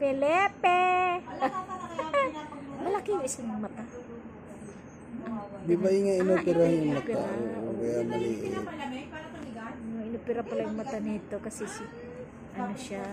Pelepe! Malaki yung isang mata. Di ba yung ah, inoperahan yung mata? inopera. Oo, kaya maliit. Yung inopera pala yung mata nito kasi si, ano siya,